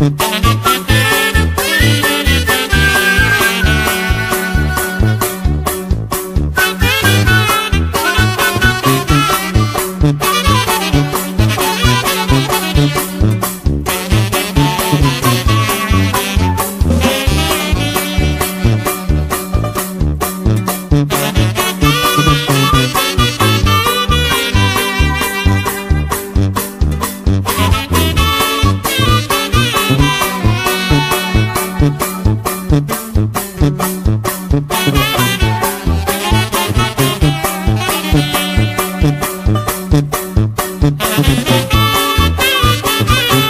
Thank you. No hay.